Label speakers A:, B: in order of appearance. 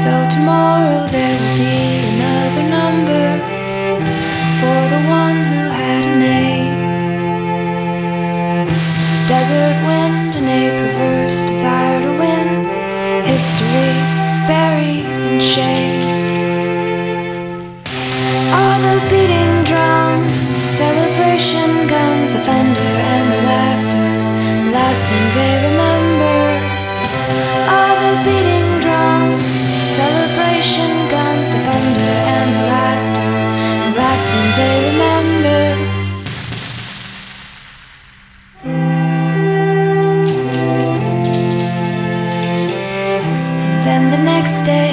A: So tomorrow there will be another number for the one who had a name. Desert wind and a perverse desire to win. History buried in shame. All the beating drums, celebration guns, the thunder and the laughter. The last thing they remember. All the beating The next day,